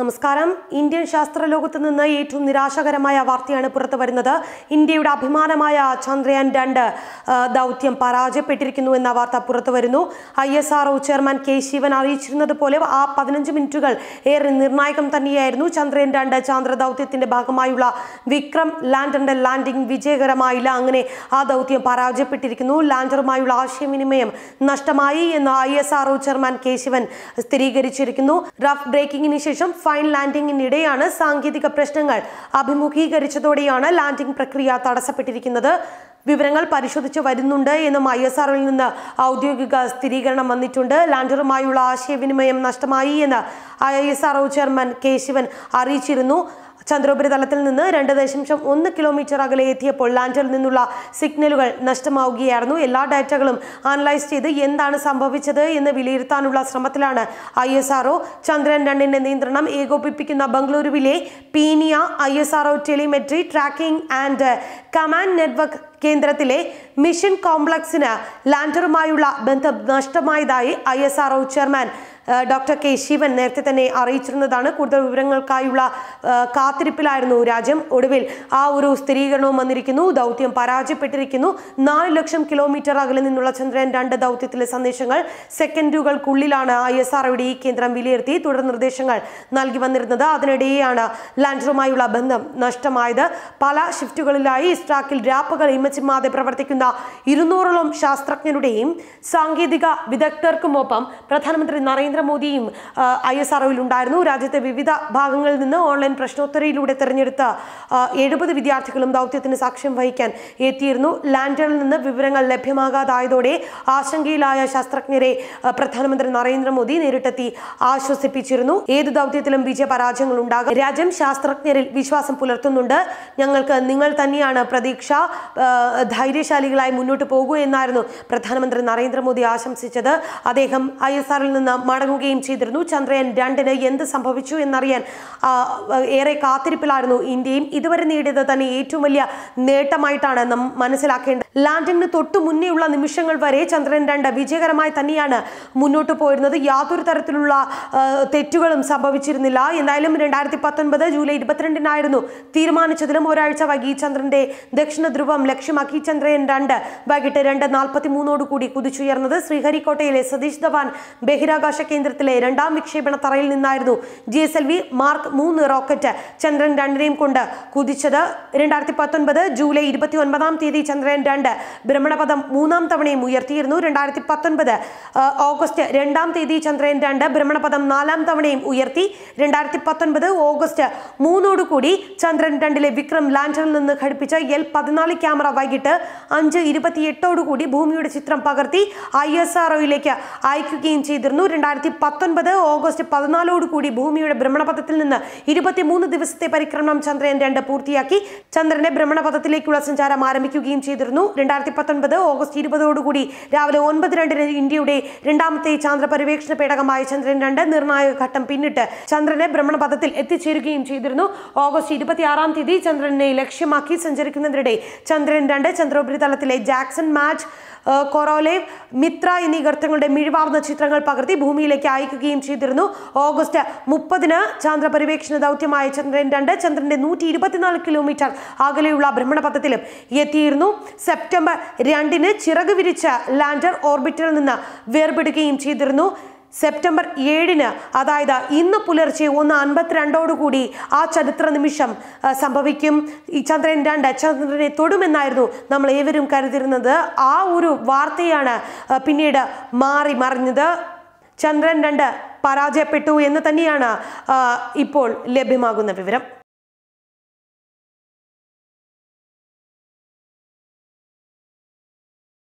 നമസ്കാരം. ഇന്ത്യൻ ശാസ്ത്ര ലോകത്ത് നിന്ന് ഏറ്റവും നിരാശകരമായ വാർത്തയാണ് പുറത്തു വരുന്നത്. ഇന്ത്യയുടെ അഭിമാനമായ ചന്ദ്രയാൻ രണ്ട് ദൗത്യം പരാജയപ്പെട്ടിരിക്കുന്നു എന്ന വാർത്ത പുറത്തു വരുന്നു. I S R chairman K Sivan അറിയിച്ചിരുന്നത് പോലെ ആ പതിനഞ്ച് മിനിറ്റുകൾ ഏറെ നിർണായകം തന്നെയായിരുന്നു. ചന്ദ്രയാൻ രണ്ട് ചാന്ദ്ര ദൗത്യത്തിന്റെ ഭാഗമായുള്ള വിക്രം ലാൻഡറിന്റെ ലാൻഡിംഗ് വിജയകരമായില്ല. അങ്ങനെ ആ ദൗത്യം പരാജയപ്പെട്ടിരിക്കുന്നു. ലാൻഡറുമായുള്ള ആശയവിനിമയം നഷ്ടമായി എന്ന് I S R chairman K Sivan സ്ഥിരീകരിച്ചിരിക്കുന്നു. Rough ബ്രേക്കിംഗിന് ശേഷം ഫൈൻ ലാൻഡിംഗിനിടെയാണ് സാങ്കേതിക പ്രശ്നങ്ങൾ അഭിമുഖീകരിച്ചതോടെയാണ് ലാൻഡിംഗ് പ്രക്രിയ തടസ്സപ്പെട്ടിരിക്കുന്നത്. വിവരങ്ങൾ പരിശോധിച്ച് വരുന്നുണ്ട് എന്നും ഐ എസ് ആറിൽ നിന്ന് ഔദ്യോഗിക സ്ഥിരീകരണം വന്നിട്ടുണ്ട്. ലാൻഡറുമായുള്ള ആശയവിനിമയം നഷ്ടമായി എന്ന് I S chairman K Sivan അറിയിച്ചിരുന്നു. ചന്ദ്രോപരിതലത്തിൽ നിന്ന് രണ്ട് ദശാംശം ഒന്ന് കിലോമീറ്റർ അകലെ എത്തിയപ്പോൾ ലാൻഡറിൽ നിന്നുള്ള സിഗ്നലുകൾ നഷ്ടമാവുകയായിരുന്നു. എല്ലാ ഡാറ്റകളും അനലൈസ് ചെയ്ത് എന്താണ് സംഭവിച്ചത് എന്ന് വിലയിരുത്താനുള്ള ശ്രമത്തിലാണ് ഐ എസ് ആർഒ ചന്ദ്രൻ രണ്ടിന്റെ നിയന്ത്രണം ഏകോപിപ്പിക്കുന്ന ബംഗളൂരുവിലെ Peenya I S R O telemetry tracking and command network കേന്ദ്രത്തിലെ മിഷൻ കോംപ്ലക്സിന് ലാൻഡറുമായുള്ള ബന്ധം നഷ്ടമായതായി I S chairman doctor K Sivan നേരത്തെ തന്നെ അറിയിച്ചിരുന്നതാണ്. കൂടുതൽ വിവരങ്ങൾക്കായുള്ള കാത്തിരിപ്പിലായിരുന്നു രാജ്യം. ഒടുവിൽ ആ ഒരു സ്ഥിരീകരണവും വന്നിരിക്കുന്നു. ദൗത്യം പരാജയപ്പെട്ടിരിക്കുന്നു. നാല് ലക്ഷം കിലോമീറ്റർ അകലെ നിന്നുള്ള ചന്ദ്രയാൻ രണ്ട് ദൗത്യത്തിലെ സന്ദേശങ്ങൾ സെക്കൻഡുകൾക്കുള്ളിലാണ് ഐ എസ് ആർഒയുടെ ഈ കേന്ദ്രം വിലയിരുത്തി തുടർ നിർദ്ദേശങ്ങൾ നൽകി വന്നിരുന്നത്. അതിനിടെയാണ് ലാൻഡറുമായുള്ള ബന്ധം നഷ്ടമായത്. പല ഷിഫ്റ്റുകളിലായി ഇസ്ട്രാക്കിൽ രാപ്പകൽ ഇമച്ചിമാതെ പ്രവർത്തിക്കുന്ന ഇരുന്നൂറോളം ശാസ്ത്രജ്ഞരുടെയും സാങ്കേതിക വിദഗ്ധർക്കുമൊപ്പം പ്രധാനമന്ത്രി നരേന്ദ്രമോദിയും ഐ എസ് ആർഒയിൽ ഉണ്ടായിരുന്നു. രാജ്യത്തെ വിവിധ ഭാഗങ്ങളിൽ നിന്ന് ഓൺലൈൻ പ്രശ്നോത്തരയിലൂടെ തെരഞ്ഞെടുത്ത എഴുപത് വിദ്യാർത്ഥികളും ദൗത്യത്തിന് സാക്ഷ്യം വഹിക്കാൻ എത്തിയിരുന്നു. ലാൻഡറിൽ നിന്ന് വിവരങ്ങൾ ലഭ്യമാകാതായതോടെ ആശങ്കയിലായ ശാസ്ത്രജ്ഞരെ പ്രധാനമന്ത്രി നരേന്ദ്രമോദി നേരിട്ടെത്തി ആശ്വസിപ്പിച്ചിരുന്നു. ഏത് ദൗത്യത്തിലും വിജയപരാജയങ്ങൾ ഉണ്ടാകും. രാജ്യം ശാസ്ത്രജ്ഞരിൽ വിശ്വാസം പുലർത്തുന്നുണ്ട്. ഞങ്ങൾക്ക് നിങ്ങൾ തന്നെയാണ് പ്രതീക്ഷ. ധൈര്യശാലികളായി മുന്നോട്ട് പോകൂ എന്നായിരുന്നു പ്രധാനമന്ത്രി നരേന്ദ്രമോദി ആശംസിച്ചത്. അദ്ദേഹം ഐ എസ് ആറിൽ നിന്ന് മടങ്ങുകയും ചെയ്തിരുന്നു. ചന്ദ്രയാൻ രണ്ടിന് എന്ത് സംഭവിച്ചു എന്നറിയാൻ ഏറെ കാത്തിരിപ്പിലായിരുന്നു ഇന്ത്യയും. ഇതുവരെ നേടിയത് തന്നെ ഏറ്റവും വലിയ നേട്ടമായിട്ടാണ് നാം മനസ്സിലാക്കേണ്ടത്. ലാൻഡിങ്ങിന് തൊട്ടു മുന്നേയുള്ള നിമിഷങ്ങൾ വരെ ചന്ദ്രൻ രണ്ട് വിജയകരമായി തന്നെയാണ് മുന്നോട്ട് പോയിരുന്നത്. യാതൊരു തരത്തിലുള്ള തെറ്റുകളും സംഭവിച്ചിരുന്നില്ല. എന്തായാലും രണ്ടായിരത്തി പത്തൊൻപത് ജൂലൈ ഇരുപത്തിരണ്ടിനായിരുന്നു തീരുമാനിച്ചതിലും ഒരാഴ്ച വൈകി ചന്ദ്രന്റെ ദക്ഷിണ ധ്രുവം ലക്ഷ്യമാക്കി ചന്ദ്രൻ രണ്ട് വൈകിട്ട് രണ്ട് നാൽപ്പത്തി മൂന്നോട് കൂടി കുതിച്ചുയർന്നത് ശ്രീഹരിക്കോട്ടയിലെ സതീഷ് ധവാൻ ബഹിരാകാശ കേന്ദ്രത്തിലെ രണ്ടാം വിക്ഷേപണ തറയിൽ നിന്നായിരുന്നു. G S L V mark മൂന്ന് റോക്കറ്റ് ചന്ദ്രൻ രണ്ടിനെയും കൊണ്ട് കുതിച്ചത്. രണ്ടായിരത്തി പത്തൊൻപത് ജൂലൈ ഇരുപത്തി ഒൻപതാം തീയതി ചന്ദ്രൻ രണ്ട് ഭ്രമണപഥം മൂന്നാം തവണയും ഉയർത്തിയിരുന്നു. രണ്ടായിരത്തി പത്തൊൻപത് ഓഗസ്റ്റ് രണ്ടാം തീയതി ചന്ദ്രയൻ രണ്ട് ഭ്രമണപഥം നാലാം തവണയും ഉയർത്തി. രണ്ടായിരത്തി പത്തൊൻപത് ഓഗസ്റ്റ് മൂന്നോടുകൂടി ചന്ദ്രൻ രണ്ടിലെ വിക്രം ലാൻഡറിൽ നിന്ന് ഘടിപ്പിച്ച എൽ പതിനാല് ക്യാമറ വൈകിട്ട് അഞ്ച് ഇരുപത്തിയെട്ടോടുകൂടി ഭൂമിയുടെ ചിത്രം പകർത്തി ഐ എസ് ആർഒയിലേക്ക് അയക്കുകയും ചെയ്തിരുന്നു. രണ്ടായിരത്തി പത്തൊൻപത് ഓഗസ്റ്റ് പതിനാലോടുകൂടി ഭൂമിയുടെ ഭ്രമണപഥത്തിൽ നിന്ന് ഇരുപത്തിമൂന്ന് ദിവസത്തെ പരിക്രമണം ചന്ദ്രയൻ രണ്ട് പൂർത്തിയാക്കി. ചന്ദ്രന്റെ ഭ്രമണപഥത്തിലേക്കുള്ള സഞ്ചാരം ആരംഭിക്കുകയും ചെയ്തിരുന്നു. രണ്ടായിരത്തി പത്തൊൻപത് ഓഗസ്റ്റ് ഇരുപതോടുകൂടി രാവിലെ ഒൻപത് രണ്ടിന് ഇന്ത്യയുടെ രണ്ടാമത്തെ ചാന്ദ്ര പര്യവേക്ഷണ പേടകമായ ചന്ദ്രൻ രണ്ട് നിർണായക ഘട്ടം പിന്നിട്ട് ചന്ദ്രനെ ഭ്രമണപഥത്തിൽ എത്തിച്ചേരുകയും ചെയ്തിരുന്നു. ഓഗസ്റ്റ് ഇരുപത്തിയാറാം തീയതി ചന്ദ്രനെ ലക്ഷ്യമാക്കി സഞ്ചരിക്കുന്നതിനിടെ ചന്ദ്രൻ രണ്ട് ചന്ദ്രോപരിതലത്തിലെ ജാക്സൺ മാച്ച് കൊറോലേവ് മിത്ര എന്നീ ഗർത്തങ്ങളുടെ മിഴിവാർന്ന ചിത്രങ്ങൾ പകർത്തി ഭൂമിയിലേക്ക് അയക്കുകയും ചെയ്തിരുന്നു. ഓഗസ്റ്റ് മുപ്പതിന് ചന്ദ്ര പര്യവേക്ഷണ ദൗത്യമായ ചന്ദ്രൻ രണ്ട് ചന്ദ്രന്റെ നൂറ്റി ഇരുപത്തിനാല് കിലോമീറ്റർ അകലെയുള്ള ഭ്രമണപഥത്തിലും എത്തിയിരുന്നു. സെപ്റ്റംബർ രണ്ടിന് ചിറക് വിരിച്ച ലാൻഡർ ഓർബിറ്ററിൽ നിന്ന് വേർപെടുകയും ചെയ്തിരുന്നു. സെപ്റ്റംബർ ഏഴിന് അതായത് ഇന്ന് പുലർച്ചെ ഒന്ന് അൻപത്തിരണ്ടോടുകൂടി ആ ചരിത്ര നിമിഷം സംഭവിക്കും. ഈ ചന്ദ്രൻ രണ്ട് ചന്ദ്രനെ തൊടുമെന്നായിരുന്നു നമ്മൾ ഏവരും കരുതിരുന്നത് ആ ഒരു വാർത്തയാണ് പിന്നീട് മാറി മറിഞ്ഞത്. ചന്ദ്രൻ രണ്ട് പരാജയപ്പെട്ടു എന്ന് തന്നെയാണ് ഇപ്പോൾ ലഭ്യമാകുന്ന വിവരം.